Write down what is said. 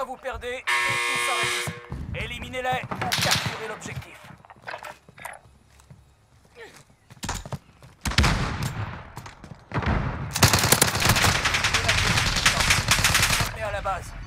Soit vous perdez et tout s'arrête ici. Éliminez-les ou capturez l'objectif. Revenez à la base.